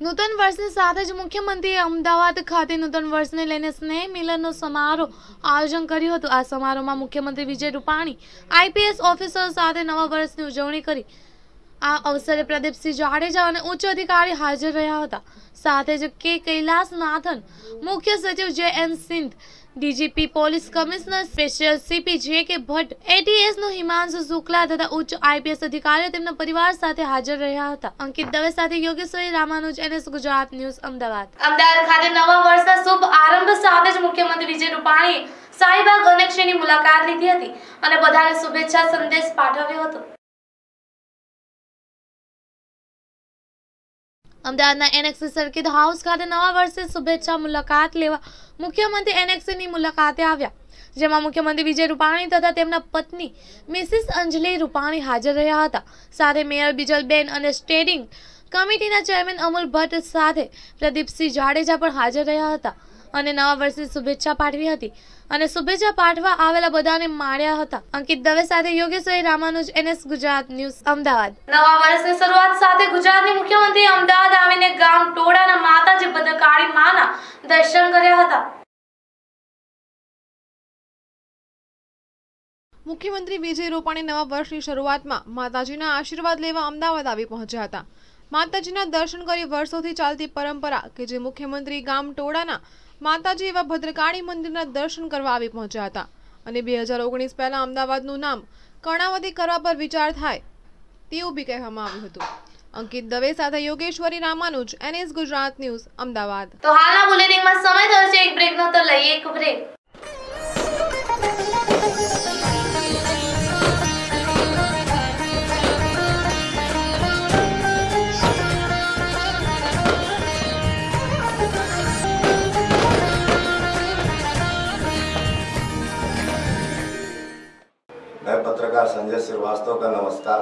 નૂતન વર્ષની સાથે જ મુખ્યમંત્રીએ અમદાવાદ ખાતે નૂતન વર્ષને લઈને સ્નેહ મિલનનો સમારોહ આયોજન કર્યું હતું. આ સમારોહમાં મુખ્યમંત્રી વિજય રૂપાણી, આઈપીએસ ઓફિસર સાથે નવા વર્ષની ઉજવણી કરી આ અવસરે પ્રદીપસિંહ જાડેજા અને ઉચ્ચ અધિકારી હાજર રહ્યા હતા. સાથે જ કે કૈલાસનાથન મુખ્ય સચિવ J N Singh, DGP police commissioner special CP J K Bhatt એટીએસનો Himanshu Shukla તથા ઉચ્ચ આઈપીએસ અધિકારીઓ તેમના પરિવાર સાથે હાજર રહ્યા હતા. અંકિત દવે સાથે યોગેશ્વરી રામાનુજ, એનએસ ગુજરાત ન્યૂઝ, અમદાવાદ. અમદાવાદ ખાતે નવા વર્ષના શુભ આરંભ સાથે જ મુખ્યમંત્રી વિજય રૂપાણીએ સાઈબાગ અનેક્ષની મુલાકાત લીધી હતી અને બધાને શુભેચ્છા સંદેશ પાઠવ્યો હતો. અમદાવાદના એનએક્સી સર્કિટ હાઉસ ખાતે નવા વર્ષે શુભેચ્છા મુલાકાત લેવા મુખ્યમંત્રી એનએક્સીની મુલાકાતે આવ્યા, જેમાં મુખ્યમંત્રી વિજય રૂપાણી તથા તેમના પત્ની મિસિસ અંજલિ રૂપાણી હાજર રહ્યા હતા. સાથે મેયર બિજલબેન અને સ્ટેડિંગ કમિટીના ચેરમેન અમુલ ભટ્ટ સાથે પ્રદીપસિંહ જાડેજા પણ હાજર રહ્યા હતા. અને નવા વર્ષની શુભેચ્છા પાઠવી હતી. અને શુભેચ્છા પાઠવા આવેલા બધાને માણ્યા હતા. અંકિત દવે સાથે યોગેશ્વરી રામાનુજ એનએસ ગુજરાત ન્યૂઝ અમદાવાદ. નવા વર્ષની શરૂઆત સાથે ગુજરાતની મુખ્યમંત્રી અમદાવાદ આવીને ગામ ટોડાના માતાજી ભદ્રકાળી માના દર્શન કર્યા હતા. મુખ્યમંત્રી વિજય રૂપાણી નવા વર્ષની શરૂઆતમાં માતાજીના આશીર્વાદ લેવા અમદાવાદ આવી પહોંચ્યા હતા. માતાજીના દર્શન કરી વર્ષોથી ચાલતી પરંપરા કે જે મુખ્યમંત્રી ગામ ટોડાના માતાજી એવા ભદ્રકાળી મંદિરના દર્શન કરવા આવી પહોંચ્યા હતા. અને બે હજાર ઓગણીસ પહેલા અમદાવાદનું નામ કર્ણાવતી કરવા પર વિચાર થાય તેવું બી કહેવામાં આવ્યું હતું. અંકિત દવે સાથે યોગેશ્વરી રામાનુજ, એનએસ ગુજરાત ન્યૂઝ, અમદાવાદ. તો હાલના બુલેટિનમાં સમય થયો છે, એક બ્રેકનો તો લઈએ એક બ્રેક मैं पत्रकार संजय श्रीवास्तव का नमस्कार।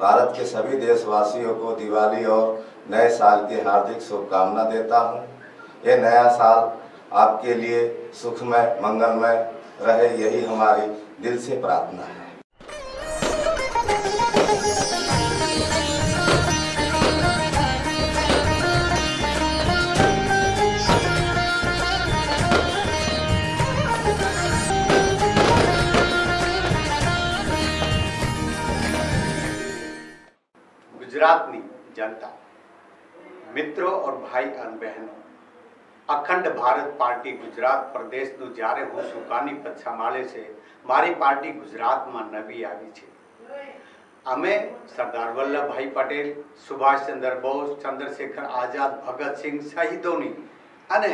भारत के सभी देशवासियों को दिवाली और नए साल की हार्दिक शुभकामना देता हूँ। ये नया साल आपके लिए सुखमय, मंगलमय रहे, यही हमारी दिल से प्रार्थना है। ગુજરાતની જનતા, મિત્રો ઓર ભાઈ અને બહેનો, અખંડ ભારત પાર્ટી ગુજરાત પ્રદેશનું જ્યારે હું સુકાની પચ્છા માળે છે, મારી પાર્ટી ગુજરાતમાં નવી આવી છે. અમે સરદાર વલ્લભભાઈ પટેલ, સુભાષચંદ્ર બોઝ, ચંદ્રશેખર આઝાદ, ભગતસિંહ શહીદોની અને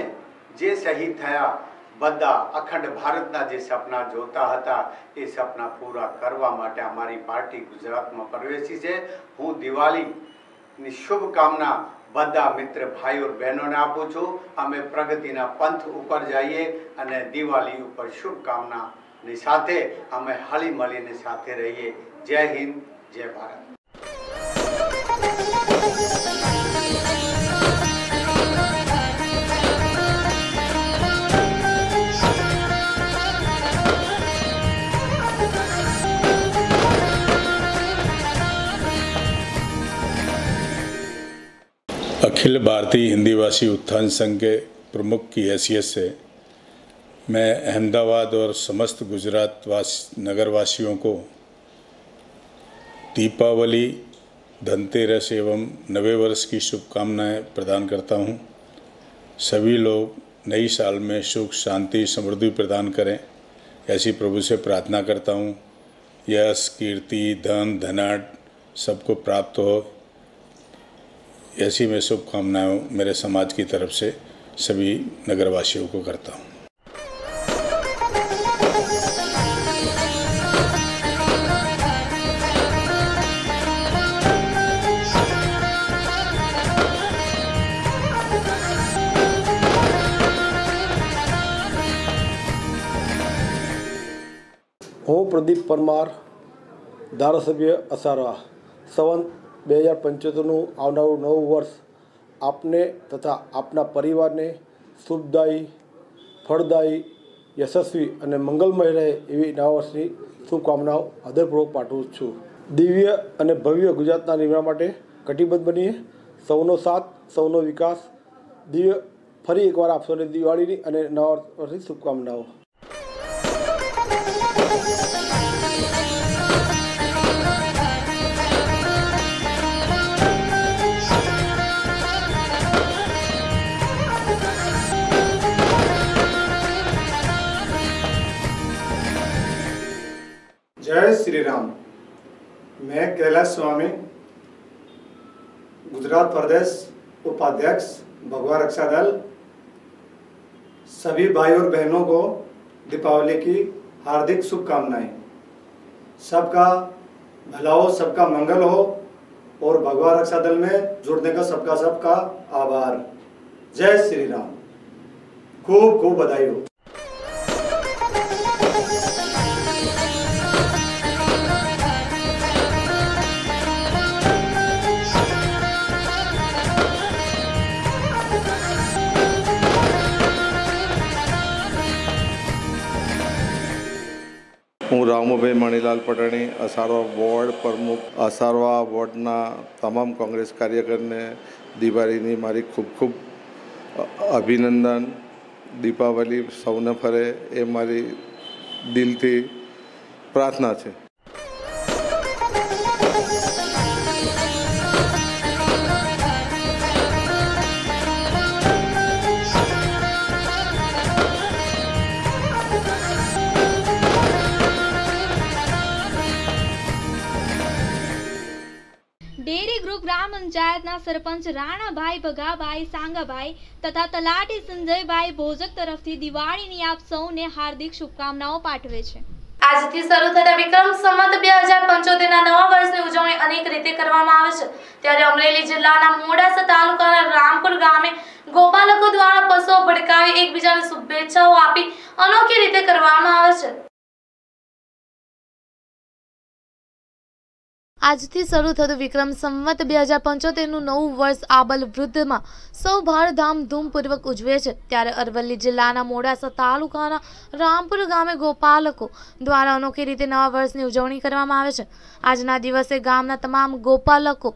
જે શહીદ થયા બધા અખંડ ભારતના જે સપના જોતા હતા, એ સપના પૂરા કરવા માટે અમારી પાર્ટી ગુજરાતમાં પ્રવેશી છે. હું દિવાળીની શુભકામના બધા મિત્ર ભાઈઓ બહેનોને આપું છું. અમે પ્રગતિના પંથ ઉપર જઈએ અને દિવાળી ઉપર શુભકામનાની સાથે અમે હળી મળીને સાથે રહીએ. જય હિન્દ, જય ભારત. अखिल भारतीय हिंदी भाषी उत्थान संघ के प्रमुख की हैसियत से मैं अहमदाबाद और समस्त गुजरात वास, नगरवासियों को दीपावली, धनतेरस एवं नवे वर्ष की शुभकामनाएँ प्रदान करता हूँ। सभी लोग नई साल में सुख, शांति, समृद्धि प्रदान करें, ऐसी प्रभु से प्रार्थना करता हूँ। यश, कीर्ति, धन धनाट सबको प्राप्त हो ऐसी मैं शुभकामनाएं मेरे समाज की तरफ से सभी नगरवासियों को करता हूँ હું પ્રદીપ પરમાર ધારાસભ્ય અસારવા સંવંત બે હજાર પંચોતેરનું આવનારું નવું વર્ષ આપને તથા આપના પરિવારને શુભદાયી, ફળદાયી, યશસ્વી અને મંગલમય રહે એવી નવા વર્ષની શુભકામનાઓ હૃદયપૂર્વક પાઠવું છું. દિવ્ય અને ભવ્ય ગુજરાતના નિર્માણ માટે કટિબદ્ધ બનીએ. સૌનો સાથ, સૌનો વિકાસ. દિવ્ય, ફરી એકવાર આપશો સૌને દિવાળીની અને નવા વર્ષની શુભકામનાઓ. जय श्री राम मैं कैलाश स्वामी, गुजरात प्रदेश उपाध्यक्ष, भगवा रक्षा दल। सभी भाई और बहनों को दीपावली की हार्दिक शुभकामनाएँ। सबका भला हो, सबका मंगल हो और भगवा रक्षा दल में जुड़ने का सबका सबका आभार। जय श्री राम खूब खूब बधाई हो। હું રામુભાઈ મણીલાલ પટાણી, અસારવા વોર્ડ પ્રમુખ, અસારવા વોર્ડના તમામ કોંગ્રેસ કાર્યકરને દિવાળીની મારી ખૂબ ખૂબ અભિનંદન. દીપાવલી સૌને ફરે એ મારી દિલથી પ્રાર્થના છે. પંચાયતના સરપંચ રાણાભાઈ ભગાભાઈ સાંગાભાઈ તથા તલાટી સંજયભાઈ ભોજક તરફથી દિવાળીની આપ સૌને હાર્દિક શુભકામનાઓ પાઠવે છે. આજથી શરૂ થતા વિક્રમ સંવત બે હજાર પંચોતેરના નવા વર્ષની ઉજવણી અનેક રીતે કરવામાં આવે છે. ત્યારે અમરેલી જિલ્લાના મોડાસા તાલુકાના રામપુર ગામે ગોપાલકો દ્વારા પશુઓ ભડકાવી એકબીજાને શુભેચ્છાઓ આપી અનોખી રીતે કરવામાં આવે છે. આજથી શરૂ થતું વિક્રમ સંવત બે હજાર પંચોતેરનું નવું વર્ષ આબલ વૃદ્ધમાં. સૌ ભાર ધામધૂમપૂર્વક ઉજવે છે. ત્યારે અરવલ્લી જિલ્લાના મોડાસા તાલુકાના રામપુર ગામે ગોપાલકો દ્વારા અનોખી રીતે નવા વર્ષની ઉજવણી કરવામાં આવે છે. આજના દિવસે ગામના તમામ ગોપાલકો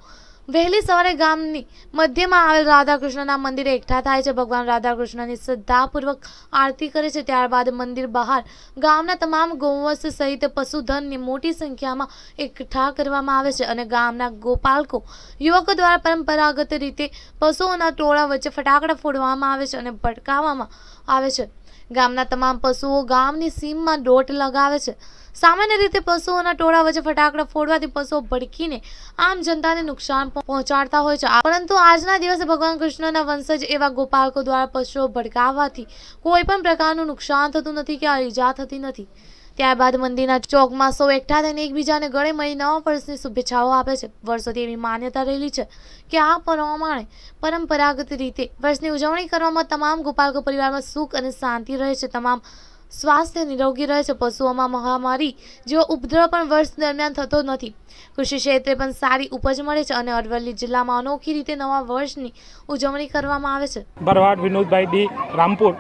વહેલી સવારે ગામની મધ્યમાં આવેલ રાધાકૃષ્ણના મંદિરે એકઠા થાય છે. ભગવાન રાધાકૃષ્ણની શ્રદ્ધાપૂર્વક આરતી કરે છે. ત્યારબાદ મંદિર બહાર ગામના તમામ ગૌવંશ સહિત પશુધનની મોટી સંખ્યામાં એકઠા કરવામાં આવે છે અને ગામના ગોપાલકો યુવકો દ્વારા પરંપરાગત રીતે પશુઓના ટોળા વચ્ચે ફટાકડા ફોડવામાં આવે છે અને ભટકાવવામાં આવે છે. ગામના તમામ પશુઓ ગામની સીમમાં દોટ લગાવે છે. સામાન્ય રીતે પશુઓના ટોળા વચ્ચે ફટાકડા ફોડવાથી પશુઓ ભડકીને આમ જનતાને નુકસાન પહોંચાડતા હોય છે. પરંતુ આજના દિવસે ભગવાન કૃષ્ણના વંશજ એવા ગોપાલકો દ્વારા પશુઓ ભડકાવવાથી કોઈ પણ પ્રકારનું નુકસાન થતું નથી કે ઈજા થતી નથી. ત્યારબાદ મંદિરના ચોકમાં સૌ એકઠા થઈને એકબીજાને ગળે મળી નવા વર્ષની શુભેચ્છાઓ આપે છે. વર્ષોથી એવી માન્યતા રહેલી છે કે આ પ્રમાણે પરંપરાગત રીતે વર્ષની ઉજવણી કરવામાં તમામ ગોપાલકો પરિવારમાં સુખ અને શાંતિ રહે છે. તમામ સ્વાસ્થ્ય નિરોગી રહે છે. પશુઓમાં મહામારી જેવો ઉપદ્રવ પણ વર્ષ દરમિયાન થતો નથી. કૃષિ ક્ષેત્રે પણ સારી ઉપજ મળે છે અને અરવલ્લી જિલ્લામાં અનોખી રીતે નવા વર્ષની ઉજવણી કરવામાં આવે છે. બરવાડ વિનોદભાઈ ડી રામપુર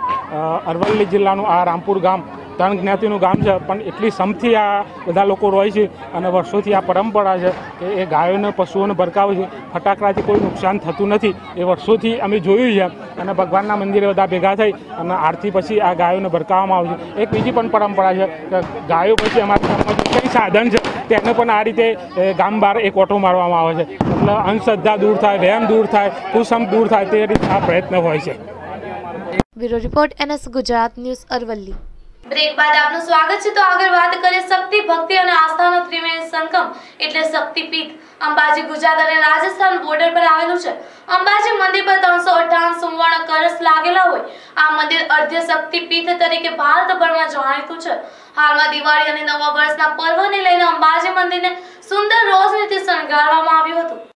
અરવલ્લી જિલ્લાનું આ રામપુર ગામ ત્રણ જ્ઞાતિનું ગામ છે, પણ એટલી સમથી આ બધા લોકો રહે છે અને વર્ષોથી આ પરંપરા છે કે એ ગાયોને, પશુઓને ભરકાવે છે. ફટાકડાથી કોઈ નુકસાન થતું નથી. એ વર્ષોથી અમે જોયું છે અને ભગવાનના મંદિરે બધા ભેગા થઈ અને આરતી પછી આ ગાયોને ભરકાવવામાં આવે છે. એક બીજી પણ પરંપરા છે કે ગાયો પછી અમારા ગામમાં કંઈ સાધન છે, તેને પણ આ રીતે ગામ બહાર એક ઓટો મારવામાં આવે છે. એટલે અંધશ્રદ્ધા દૂર થાય, વહેમ દૂર થાય, કુસંપ દૂર થાય, તે રીતે આ પ્રયત્ન હોય છે. Bureau report NS Gujarat news Aravalli. Break બાદ આપનું સ્વાગત છે. તો આગળ વાત કરીએ શક્તિ, ભક્તિ અને આસ્થાનો ત્રિવેણી સંગમ, એટલે શક્તિપીઠ. અંબાજી ગુજરાત અને રાજસ્થાન બોર્ડર પર આવેલું છે. અંબાજી મંદિર પર ત્રણસો અઠ્ઠાવન સુવર્ણ કળશ લાગેલા હોય. આ મંદિર અર્ધ્ય શક્તિપીઠ તરીકે ભારતભરમાં જાણીતું છે. હાલમાં દિવાળી અને નવા વર્ષના પર્વને લઈને અંબાજી મંદિરને સુંદર રોશનીથી શણગારવામાં આવ્યું હતું.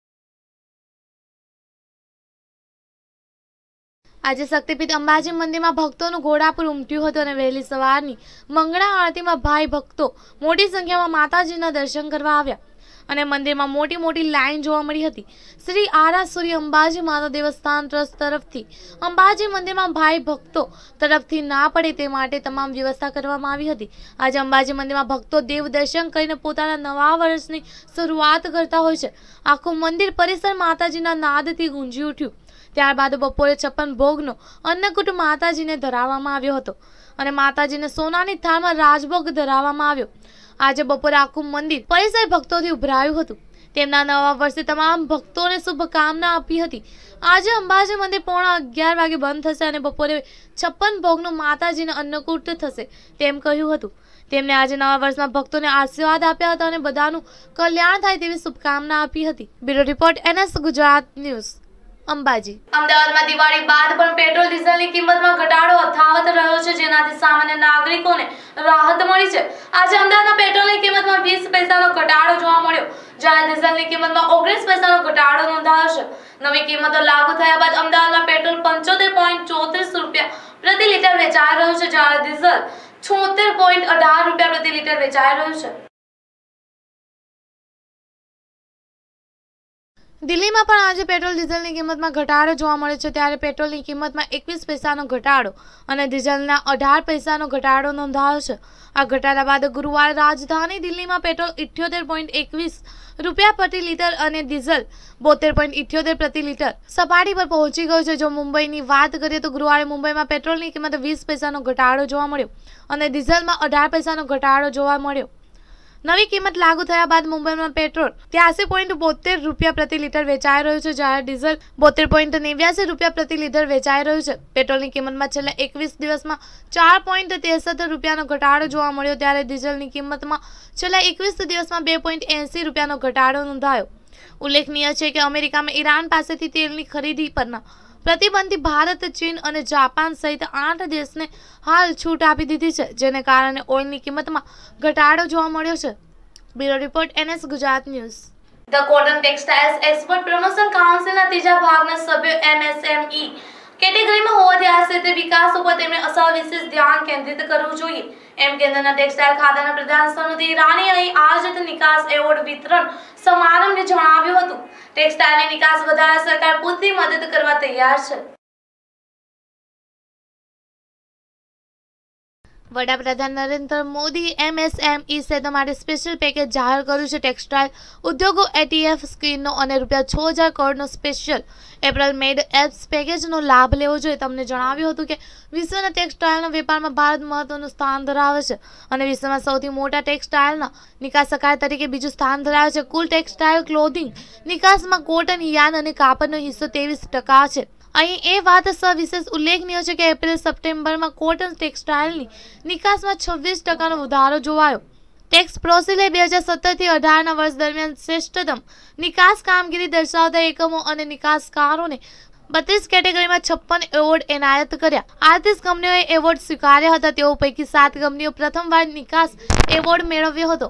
આજે શક્તિપીઠ અંબાજી મંદિરમાં ભક્તોનું ઘોડાપુર ઉમટ્યું હતું અને વહેલી સવારની મંગળા આરતીમાં ભાઈ ભક્તો મોટી સંખ્યામાં માતાજીના દર્શન કરવા આવ્યા. અને મંદિરમાં મોટી મોટી લાઈન જોવા મળી હતી. શ્રી આરાસુરી અંબાજી માતા દેવસ્થાન ટ્રસ્ટ તરફથી અંબાજી મંદિરમાં ભાઈ ભક્તો તરફથી ના પડે તે માટે તમામ વ્યવસ્થા કરવામાં આવી હતી. આજે અંબાજી મંદિરમાં ભક્તો દેવ દર્શન કરીને પોતાના નવા વર્ષની શરૂઆત કરતા હોય છે. આખું મંદિર પરિસર માતાજીના નાદથી ગુંજી ઉઠ્યું. ત્યારબાદ બપોરે છપ્પન ભોગનો અન્નકૂટ માતાજીને ધરાવવામાં આવ્યો હતો અને માતાજીને સોનાની થાળમાં રાજભોગ ધરાવવામાં આવ્યો. આજે બપોરે આખું મંદિર પરિસર ભક્તોથી ઉભરાયું હતું. તેમના નવા વર્ષે તમામ ભક્તોને શુભકામના આપી હતી. આજે અંબાજી મંદિર પોણા અગિયાર વાગે બંધ થશે અને બપોરે છપ્પન ભોગનું માતાજીને અન્નકૂટ થશે તેમ કહ્યું હતું. તેમણે આજે નવા વર્ષમાં ભક્તોને આશીર્વાદ આપ્યા હતા અને બધાનું કલ્યાણ થાય તેવી શુભકામના આપી હતી. Bureau report NS Gujarat news. Ambaji. અમદાવાદમાં દિવાળી બાદ પણ પેટ્રોલ, ડીઝલની કિંમતમાં ઘટાડો અથાવત રહ્યો છે, જેનાથી સામાન્ય નાગરિકોને રાહત મળી છે. આજે અમદાવાદમાં પેટ્રોલની કિંમતમાં વીસ પૈસાનો ઘટાડો જોવા મળ્યો. જ્યારે ડીઝલની કિંમતમાં ઓગણીસ પૈસાનો ઘટાડો નોંધાયો છે. નવી કિંમતો લાગુ થયા બાદ અમદાવાદમાં પેટ્રોલ પંચોતેર પોઈન્ટ ચોત્રીસ રૂપિયા પ્રતિ લીટર વેચાઈ રહ્યું છે, જ્યારે ડીઝલ છોતેર પોઈન્ટ અઢાર રૂપિયા પ્રતિ લીટર વેચાઈ રહ્યું છે. દિલ્હીમાં પણ આજે પેટ્રોલ, ડીઝલની કિંમતમાં ઘટાડો જોવા મળે છે. ત્યારે પેટ્રોલની કિંમતમાં એકવીસ પૈસાનો ઘટાડો અને ડીઝલના અઢાર પૈસાનો ઘટાડો નોંધાયો છે. આ ઘટાડા બાદ ગુરુવારે રાજધાની દિલ્હીમાં પેટ્રોલ ઇઠ્યોતેર પોઈન્ટ એકવીસ રૂપિયા પ્રતિ લીટર અને ડીઝલ બોતેર પોઈન્ટ ઇઠ્યોતેર પ્રતિ લીટર સપાટી પર પહોંચી ગયું છે. જો મુંબઈની વાત કરીએ તો ગુરુવારે મુંબઈમાં પેટ્રોલની કિંમત વીસ પૈસાનો ઘટાડો જોવા મળ્યો અને ડીઝલમાં અઢાર પૈસાનો ઘટાડો જોવા મળ્યો. નવી કિંમત લાગુ થયા બાદ મુંબઈમાં પેટ્રોલ ત્યાસી પોઈન્ટ બોતેર રૂપિયા પ્રતિ લીટર વેચાઈ રહ્યું છે, જ્યારે ડીઝલ બોતેર પોઈન્ટ નેવ્યાસી રૂપિયા પ્રતિ લીટર વેચાઈ રહ્યું છે. પેટ્રોલની કિંમતમાં છેલ્લા એકવીસ દિવસમાં ચાર પોઈન્ટ ત્રેસઠ રૂપિયાનો ઘટાડો જોવા મળ્યો, ત્યારે ડીઝલની કિંમતમાં છેલ્લા એકવીસ દિવસમાં બે પોઈન્ટ એંસી રૂપિયાનો ઘટાડો નોંધાયો. ઉલ્લેખનીય છે કે અમેરિકામાં ઈરાન પાસેથી તેલની ખરીદી પરના પ્રતિબંધથી ભારત, ચીન અને જાપાન સહિત આઠ દેશને હાલ છૂટ આપી દીધી છે, જેને કારણે ઓઇલની કિંમતમાં ઘટાડો જોવા મળ્યો છે. Bureau report, NS Gujarat news. The cotton textiles export promotion કાઉન્સિલના ત્રીજા ભાગના સભ્યો એમએસએમઈ કેટેગરીમાં હોવાથી આ ક્ષેત્રે વિકાસ ઉપર તેમણે અસર વિશેષ ધ્યાન કેન્દ્રિત કરવું જોઈએ. એમ કેન્દ્રના ટેક્સટાઇલ ખાતાના પ્રધાન સ્મૃતિ રાણી અહીં આયોજિત નિકાસ એવોર્ડ વિતરણ સમારંભને જણાવ્યું હતું. ટેક્સટાઇલની નિકાસ વધારવા સરકાર પૂરતી મદદ કરવા તૈયાર છે. વડાપ્રધાન નરેન્દ્ર મોદી એમએસએમઈ ક્ષેત્ર માટે સ્પેશિયલ પેકેજ જાહેર કર્યું છે ટેક્સટાઇલ ઉદ્યોગો એટીએફ સ્કીમનો અને રૂપિયા છ હજાર કરોડનો સ્પેશિયલ એપ્રિલ મેડ એપ્સ પેકેજનો લાભ લેવો જોઈએ. તમને જણાવ્યું હતું કે વિશ્વના ટેક્સટાઇલના વેપારમાં ભારત મહત્વનું સ્થાન ધરાવે છે અને વિશ્વમાં સૌથી મોટા ટેક્સટાઇલના નિકાસકાર તરીકે બીજું સ્થાન ધરાવે છે. કુલ ટેક્સટાઇલ ક્લોથિંગ નિકાસમાં કોટન યાન અને કાપડનો હિસ્સો ત્રેવીસ ટકા છે. અહીં એ વાત સવિશેષ ઉલ્લેખનીય છે કે એપ્રિલ સપ્ટેમ્બરમાં કોટન ટેક્સટાઇલની નિકાસમાં છવ્વીસ ટકાનો વધારો જોવાયો. ટેક્સ પ્રોસિલે બે હજાર સત્તરથી અઢારના વર્ષ દરમિયાન શ્રેષ્ઠતમ નિકાસ કામગીરી દર્શાવતા એકમો અને નિકાસકારોને બત્રીસ કેટેગરીમાં છપ્પન એવોર્ડ એનાયત કર્યા. આડત્રીસ કંપનીઓએ એવોર્ડ સ્વીકાર્યા હતા. તેઓ પૈકી સાત કંપનીઓ પ્રથમવાર નિકાસ એવોર્ડ મેળવ્યો હતો.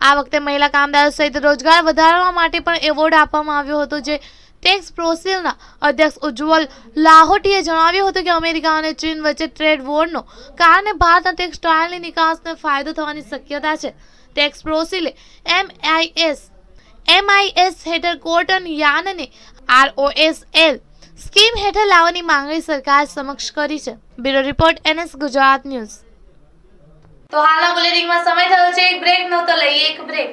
આ વખતે મહિલા કામદારો સહિત રોજગાર વધારવા માટે પણ એવોર્ડ આપવામાં આવ્યો હતો, જે ટેક્સ પ્રોસિલના અધ્યક્ષ ઉજ્જવલ લાહોટીએ જણાવ્યું હતું કે અમેરિકા અને ચીન વચ્ચે ટ્રેડ વોરનો કારણે ભારતના ટેક્સટાઇલની નિકાસને ફાયદો થવાની શક્યતા છે. ટેક્સ પ્રોસિલે એમઆઈએસ એમઆઈએસ હેઠળ કોટન યાનને આરઓએસએલ સ્કીમ હેઠળ લાવવાની માંગણી સરકાર સમક્ષ કરી છે. Bureau report NS Gujarat news. તો હાલના બુલેટિનમાં સમય થયો છે, એક બ્રેક નો લઈએ એક બ્રેક.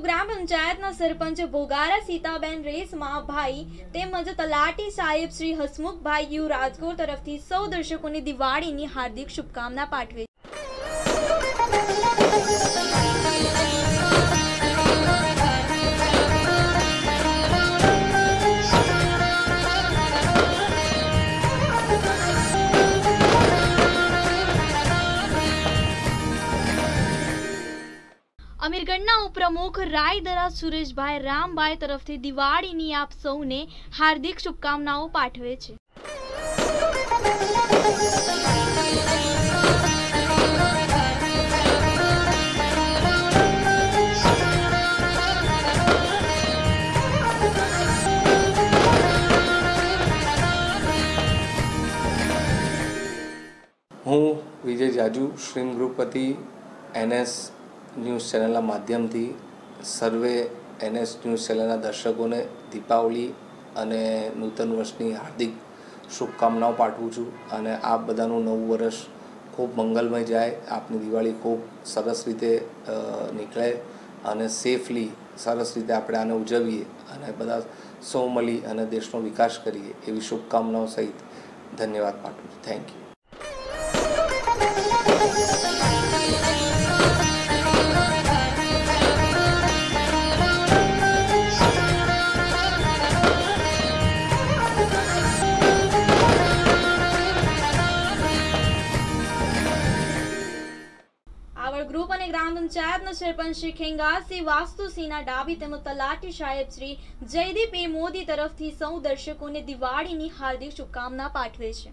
ગ્રામ પંચાયતના સરપંચ ભોગારા સીતાબેન રેસમાં ભાઈ તેમજ તલાટી સાહેબ શ્રી હસમુખભાઈ યુ રાજકોટ તરફથી સૌ દર્શકોને દિવાળીની હાર્દિક શુભકામના પાઠવે અમીરગઢના ઉપપ્રમુખ રાયદરા સુરેશભાઈ રામભાઈ તરફથી દિવાળીની આપ સૌને હાર્દિક શુભકામનાઓ પાઠવે છે. હું વિજય જાજુ શ્રીમ ગૃહપતિ એનએસ ન્યૂઝ ચેનલના માધ્યમથી સર્વે એનએસ ન્યૂઝ ચેનલના દર્શકોને દીપાવલી અને નૂતન વર્ષની હાર્દિક શુભકામનાઓ પાઠવું છું અને આપ બધાનું નવું વર્ષ ખૂબ મંગલમય જાય, આપની દિવાળી ખૂબ સરસ રીતે નીકળે અને સેફલી સરસ રીતે આપણે આને ઉજવીએ અને બધા સૌ મળી અને દેશનો વિકાસ કરીએ એવી શુભકામનાઓ સહિત ધન્યવાદ પાઠવું છું. થેન્ક યુ ગ્રામ પંચાયતના સરપંચ શ્રી ખેંગાસી વાસ્તુસિંહના ડાબી તેમજ તલાટી સાહેબ શ્રી જયદીપ એ મોદી તરફથી સૌ દર્શકોને દિવાળીની હાર્દિક શુભકામના પાઠવે છે.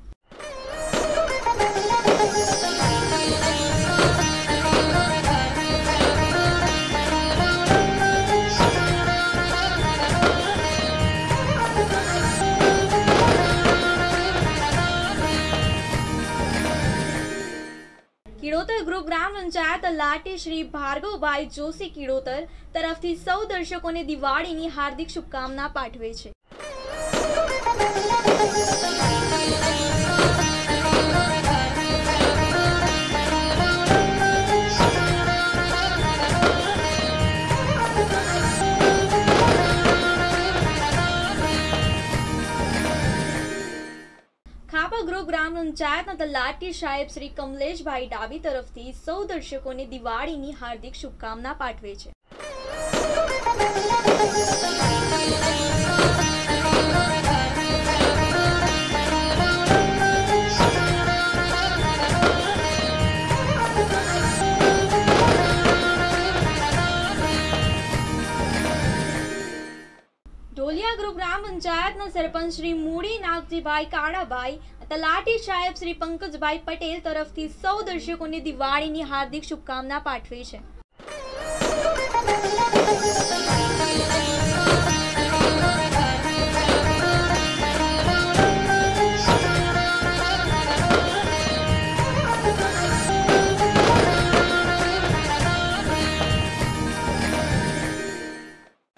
કિડોતર ગ્રુપ ગ્રામ પંચાયત લાટી શ્રી ભાર્ગવભાઈ જોશી કિડોતર તરફથી સૌ દર્શકોને દિવાળીની હાર્દિક શુભકામના પાઠવે છે. ગ્રુપ ગ્રામ તલાટી સાહેબ શ્રી કમલેશભાઈ ડાબી તરફથી સૌ દર્શકોને દિવાળીની હાર્દિક શુભકામના પાઠવે છે. ગ્રામ પંચાયતના સરપંચ શ્રી મૂડી નાગજીભાઈ કાળાભાઈ તલાટી સાહેબ શ્રી પંકજભાઈ પટેલ તરફથી સૌ દર્શકોને દિવાળીની હાર્દિક શુભકામના પાઠવી છે.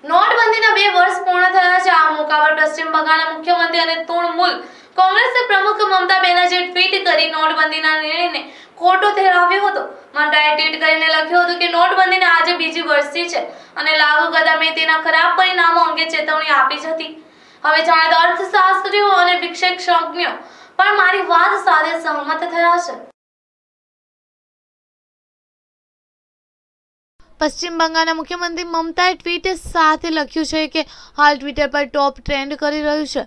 નોટબંધીના બે વર્ષ પૂર્ણ થયા છે. આ મુકાબલ પશ્ચિમ બંગાળના મુખ્યમંત્રી અને તૃણમૂલ કોંગ્રેસે પ્રમુખ મમતા બેનર્જીએ ટ્વીટ કરી નોટબંધીના નિર્ણયને ખોટો ઠેરવ્યો હતો. મમતાએ ટ્વીટ કરીને લખ્યું હતું કે નોટબંધીને આજે બીજી વર્ષથી છે અને લાગુ કરતા મેં તેના ખરાબ પરિણામો અંગે ચેતવણી આપી જ હતી. હવે જાણે અર્થશાસ્ત્રીઓ અને વિક્ષેપજ્ઞો પણ મારી વાત સાથે સહમત થયા છે. પશ્ચિમ બંગાળના મુખ્યમંત્રી મમતાએ ટ્વીટ સાથે લખ્યું છે કે હાલ ટ્વિટર પર ટોપ ટ્રેન્ડ કરી રહ્યું છે.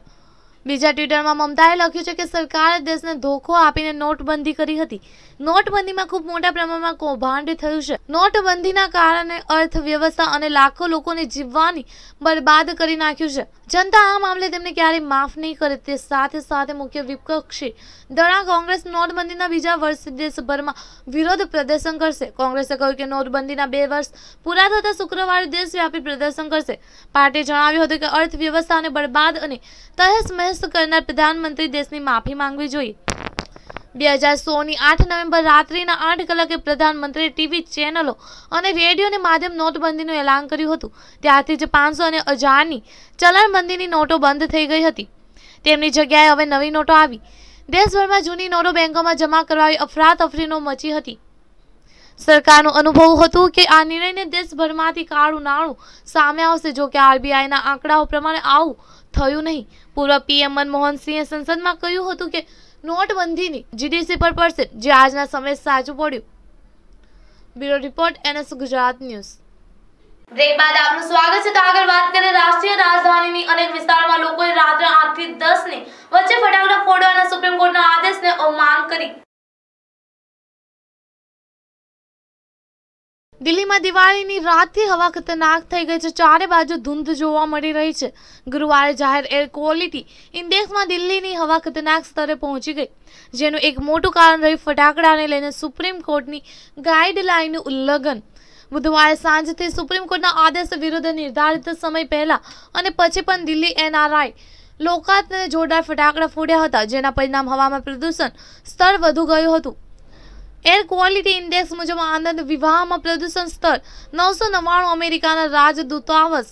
બીજા ટ્વિટરમાં મમતાએ લખ્યું છે કે સરકારે દેશને ધોખો આપીને નોટબંધી કરી હતી. નોટબંધીમાં ખૂબ મોટા પ્રમાણમાં કૌભાંડ થયું છે. નોટબંધીના કારણે અર્થવ્યવસ્થા અને લાખો લોકોને જીવવાની બરબાદ કરી નાખ્યું છે. જનતા આ મામલે તેમને ક્યારેય માફ નહીં કરે. તે સાથે સાથે મુખ્ય વિપક્ષી દળા કોંગ્રેસ નોટબંધીના બીજા વર્ષે દેશભરમાં વિરોધ પ્રદર્શન કરશે. કોંગ્રેસે કહ્યું કે નોટબંધીના બે વર્ષ પૂરા થતા શુક્રવારે દેશવ્યાપી પ્રદર્શન કરશે. પાર્ટીએ જણાવ્યું હતું કે અર્થવ્યવસ્થાને બરબાદ અને તહેસ મહેસ કરનાર પ્રધાનમંત્રી દેશની માફી માંગવી જોઈએ. બે હજાર સોળની આઠ નવેમ્બર રાત્રિના આઠ કલાકે પ્રધાનમંત્રીએ ટીવી ચેનલો અને રેડિયોને માધ્યમ નોટબંધીનું એલાન કર્યું હતું. ત્યારથી જ પાંચસો અને હજારની ચલણબંધીની નોટો બંધ થઈ ગઈ હતી. તેમની જગ્યાએ હવે નવી નોટો આવી. દેશભરમાં જૂની નોટો બેંકોમાં જમા કરવાની અફરાતફરીનો મચી હતી. સરકારનું અનુભવ હતું કે આ નિર્ણયને દેશભરમાંથી કાળું નાણું સામે આવશે જો કે આરબીઆઈના આંકડાઓ પ્રમાણે આવું થયું નહીં. પૂર્વ પીએમ મનમોહન સિંહે સંસદમાં કહ્યું હતું કે નોટબંધીની જીડીસી પર પડશે, જે આજના સમય સાચું પડ્યું. Bureau report, NS Gujarat news. Break બાદ આપનું સ્વાગત છે તો આગળ વાત કરીએ રાષ્ટ્રીય રાજધાનીની અનેક વિસ્તારોમાં લોકોએ રાત્રે આઠથી દસની વચ્ચે ફટાકડા ફોડવાના સુપ્રીમ કોર્ટના આદેશને અવમાન કરી. દિલ્હીમાં દિવાળીની રાતથી હવા ખતરનાક થઈ ગઈ છે. ચારે બાજુ ધૂંધ જોવા મળી રહી છે. ગુરુવારે જાહેર એર ક્વોલિટી ઇન્ડેક્સમાં દિલ્હીની હવા ખતરનાક સ્તરે પહોંચી ગઈ, જેનું એક મોટું કારણ રહ્યું ફટાકડાને લઈને સુપ્રીમ કોર્ટની ગાઈડલાઈનનું ઉલ્લંઘન. બુધવારે સાંજથી સુપ્રીમ કોર્ટના આદેશ વિરુદ્ધ નિર્ધારિત સમય પહેલા અને પછી પણ દિલ્હી એનઆરઆઈ લોકાતને જોરદાર ફટાકડા ફોડ્યા હતા, જેના પરિણામ હવામાં પ્રદૂષણ સ્તર વધુ ગયું હતું. એર ક્વોલિટી ઇન્ડેક્સ મુજબ આનંદ વિવાહમાં પ્રદૂષણ સ્તર નવસો નવ્વાણું અમેરિકાના રાજદૂતાવાસ,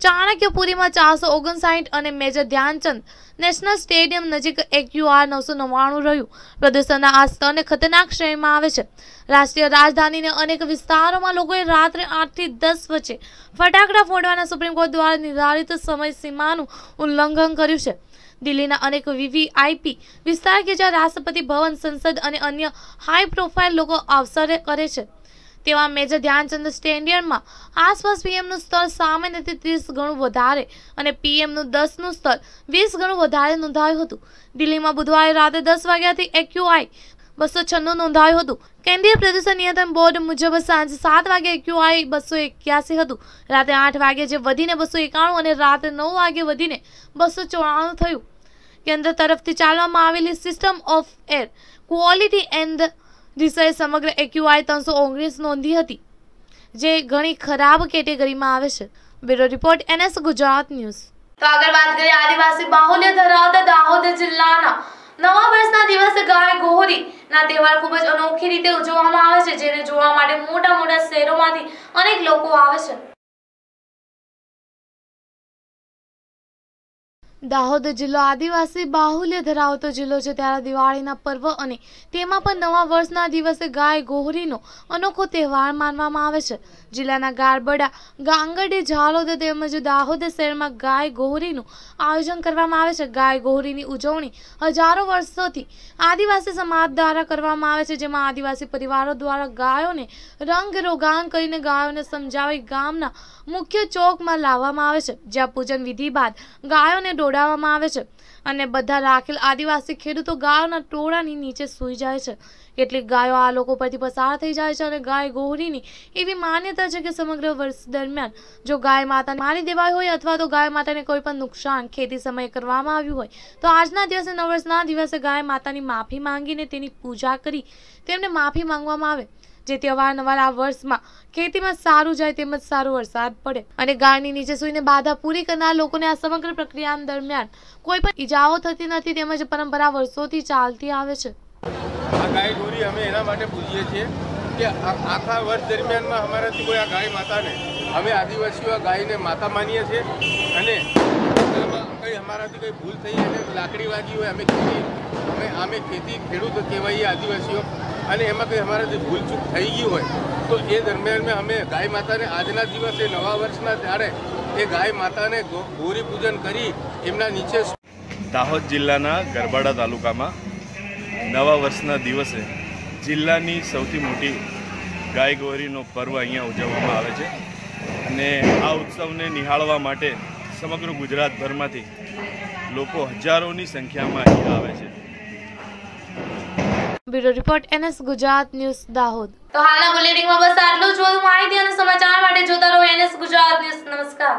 ચાણક્યપુરીમાં ચારસો ઓગણસાઠ અને મેજર ધ્યાનચંદ નેશનલ સ્ટેડિયમ નજીક એક્યુઆર નવસો નવ્વાણું રહ્યું. પ્રદૂષણના આ સ્તરને ખતરનાક શ્રેણીમાં આવે છે. રાષ્ટ્રીય રાજધાનીના અનેક વિસ્તારોમાં લોકોએ રાત્રે આઠથી દસ વચ્ચે ફટાકડા ફોડવાના સુપ્રીમ કોર્ટ દ્વારા નિર્ધારિત સમય સીમાનું ઉલ્લંઘન કર્યું છે. દિલ્હીના અનેક વીવીઆઈપી વિસ્તાર કે જ્યાં રાષ્ટ્રપતિ ભવન, સંસદ અને અન્ય હાઈ પ્રોફાઇલ લોકો અવસરે કરે છે. તેવા મેજર ધ્યાનચંદ સ્ટેડિયમમાં આસપાસ પીએમનું સ્તર સામાન્યથી ત્રીસ ગણું વધારે અને પીએમનું દસનું સ્તર વીસ ગણું વધારે નોંધાયું હતું. દિલ્હીમાં બુધવારે રાતે દસ વાગ્યાથી એક્યુઆઈ બસો છન્નું નોંધાયું હતું કેન્દ્રીય પ્રદૂષણ નિયંત્રણ બોર્ડ મુજબ સાંજે સાત વાગે એક્યુઆઈ બસો એક્યાસી હતું રાતે આઠ વાગે જે વધીને બસો એકાણું અને રાતે નવ વાગે વધીને બસો ચોરાણું થયું કેન્દ્ર તરફથી ચાલવામાં આવેલી system of air quality and દિશાએ સમગ્ર એક્યુઆઈ ત્રણસો ઓગણીસ નોંધી હતી જે ઘણી ખરાબ કેટેગરીમાં આવે છે bureau report NS Gujarat news તો આગળ વાત કરીએ આદિવાસી બાહુલ્ય ધરાવતા દાહોદ જિલ્લાના નવા વર્ષના દિવસે ગાય ગોહરી. ના તહેવાર ખૂબ જ અનોખી રીતે ઉજવવામાં આવે છે, જેને જોવા માટે મોટા મોટા શહેરોમાંથી અનેક લોકો આવે છે. દાહોદ જિલ્લો આદિવાસી બાહુલ્ય ધરાવતો જિલ્લો છે. ત્યારે દિવાળીના પર્વ અને તેમાં પણ નવા વર્ષના દિવસે ગાય ગોહરીનો અનોખો તહેવાર માનવામાં આવે છે. જિલ્લાના ગારબડા, ગાંગડી, ઝાલોદ તેમજ દાહોદ શહેરમાં ગાય ગોહરીનું આયોજન કરવામાં આવે છે. ગાય ગોહરીની ઉજવણી હજારો વર્ષોથી આદિવાસી સમાજ દ્વારા કરવામાં આવે છે, જેમાં આદિવાસી પરિવારો દ્વારા ગાયોને રંગ રોગાન કરીને ગાયોને સમજાવી ગામના મુખ્ય ચોકમાં લાવવામાં આવે છે. જ્યાં પૂજન વિધિ બાદ ગાયોને દોડાવવામાં આવે છે. અને બધા રાખેલ આદિવાસી ખેડૂતો ગાયોના ટોળાની નીચે સૂઈ જાય છે. કેટલીક ગાયો આ લોકો પરથી પસાર થઈ જાય છે અને ગાય ગોહરીની એવી માન્યતા છે કે સમગ્ર વર્ષ દરમિયાન જો ગાય માતા મારી દેવાય હોય અથવા તો ગાય માતાને કોઈ પણ નુકસાન ખેતી સમયે કરવામાં આવ્યું હોય, તો આજના દિવસે નવવર્ષના દિવસે ગાય માતાની માફી માંગીને તેની પૂજા કરી તેમને માફી માંગવામાં આવે. જેથી અવારનવાર આ વર્ષમાં ખેતીમાં સારું જાય તેમજ સારો વરસાદ પડે. અને ગાયની નીચે સૂઈને બાધા પૂરી કરનાર લોકોને આ સમગ્ર પ્રક્રિયા દરમિયાન કોઈ પણ ઈજાઓ થતી નથી તેમજ પરંપરા વર્ષોથી ચાલતી આવે છે. આ ગાય ગોરી અમે એના માટે પૂછીએ છીએ કે આખા વર્ષ દરમિયાનમાં અમારાથી કોઈ આ ગાય માતાને અમે આદિવાસીઓ આ ગાયને માતા માનીએ છીએ અને કંઈ અમારાથી કંઈ ભૂલ થઈ અને લાકડી વાગી હોય, અમે ખેતી અમે અમે ખેતી ખેડૂત કહેવાઈએ આદિવાસીઓ અને એમાં કંઈ અમારાથી ભૂલચૂક થઈ ગઈ હોય, તો એ દરમિયાનમાં અમે ગાય માતાને આજના દિવસે નવા વર્ષના ત્યારે એ ગાય માતાને ગૌરી પૂજન કરી એમના નીચે દાહોદ જિલ્લાના ગરબાડા તાલુકામાં નવા વર્ષના દિવસે જિલ્લાની સૌથી મોટી ગાય ગૌરીનો પર્વ અહીંયા ઉજવવામાં આવે છે અને આ ઉત્સવને નિહાળવા માટે સમગ્ર ગુજરાતભરમાંથી લોકો હજારોની સંખ્યામાં અહીંયા આવે છે. Bureau report NS Gujarat news Dahod. તો હાલના બુલેટિનમાં બસ આટલું જ. વધુ માહિતી અને સમાચાર માટે જોતા રહો એનએસ ગુજરાત ન્યૂઝ. નમસ્કાર.